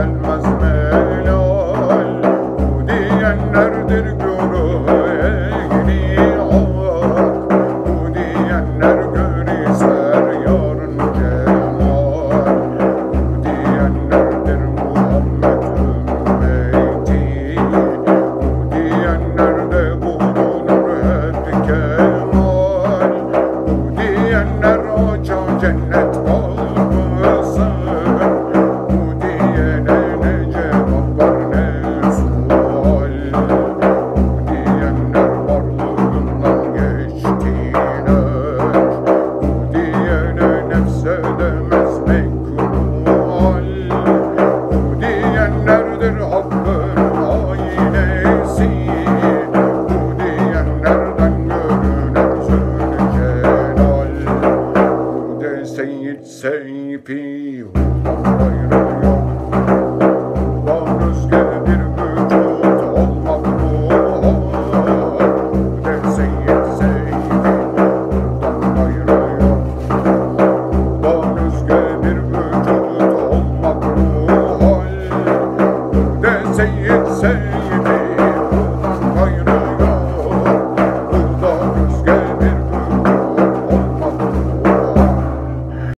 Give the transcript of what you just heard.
gelmez melal Bu diyenlerdir göre yeni Bu diyenler gör ister yarın cemal Bu diyenlerdir Muhammed ümmeti. Bu diyenler de bulunur hep kemal. Bu diyenler hoca cennet var. Seyyid Seyfi Hayır yok